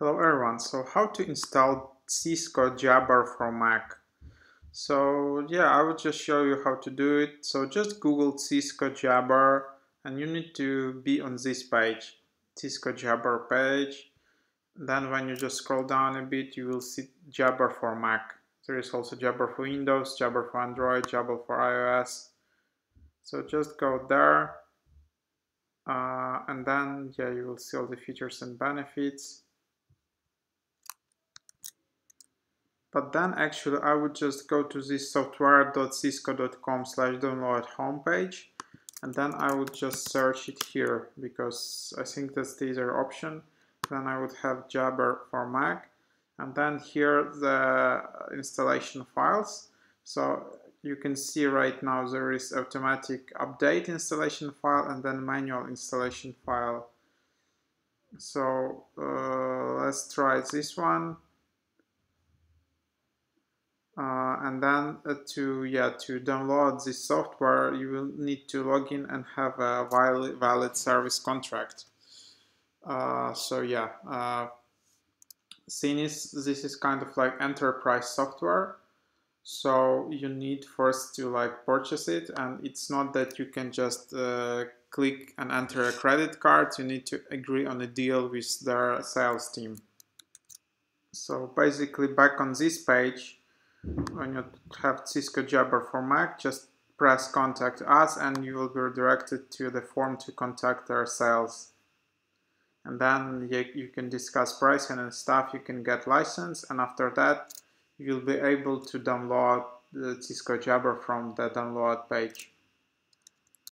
Hello everyone, so how to install Cisco Jabber for Mac. So yeah, I will just show you how to do it. So just Google Cisco Jabber and you need to be on this page, Cisco Jabber page. Then when you just scroll down a bit, you will see Jabber for Mac. There is also Jabber for Windows, Jabber for Android, Jabber for iOS. So just go there uh, and then yeah, you will see all the features and benefits. But then actually I would just go to this software.cisco.com slash download homepage and then I would just search it here because I think that's the easier option. Then I would have Jabber for Mac and then here the installation files. So you can see right now there is automatic update installation file and then manual installation file. So uh, let's try this one. Uh, and then uh, to yeah to download this software you will need to log in and have a valid, valid service contract. Uh, so yeah uh, since this is kind of like enterprise software. So you need first to like purchase it and it's not that you can just uh, click and enter a credit card. You need to agree on a deal with their sales team. So basically back on this page when you have Cisco Jabber for Mac, just press contact us and you will be redirected to the form to contact our sales. And then you, you can discuss pricing and stuff, you can get license and after that you'll be able to download the Cisco Jabber from the download page.